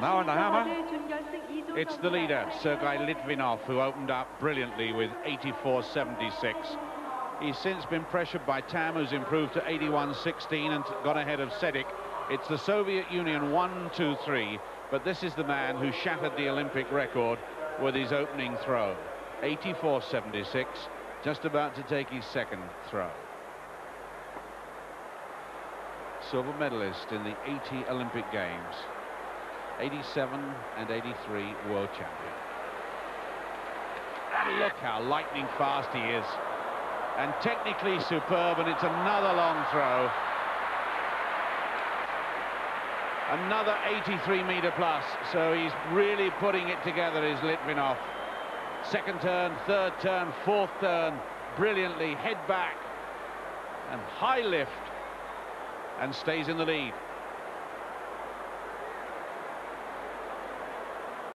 Well, now on the hammer, it's the leader, Sergei Litvinov, who opened up brilliantly with 84.76. He's since been pressured by Tamm, who's improved to 81.16 and got ahead of Sedykh. It's the Soviet Union 1-2-3, but this is the man who shattered the Olympic record with his opening throw. 84.76, just about to take his second throw. Silver medalist in the 80 Olympic Games. 87 and 83 world champion. And look how lightning fast he is. And technically superb, and it's another long throw. Another 83 metre plus, so he's really putting it together, is Litvinov. Second turn, third turn, fourth turn, brilliantly, head back, and high lift, and stays in the lead.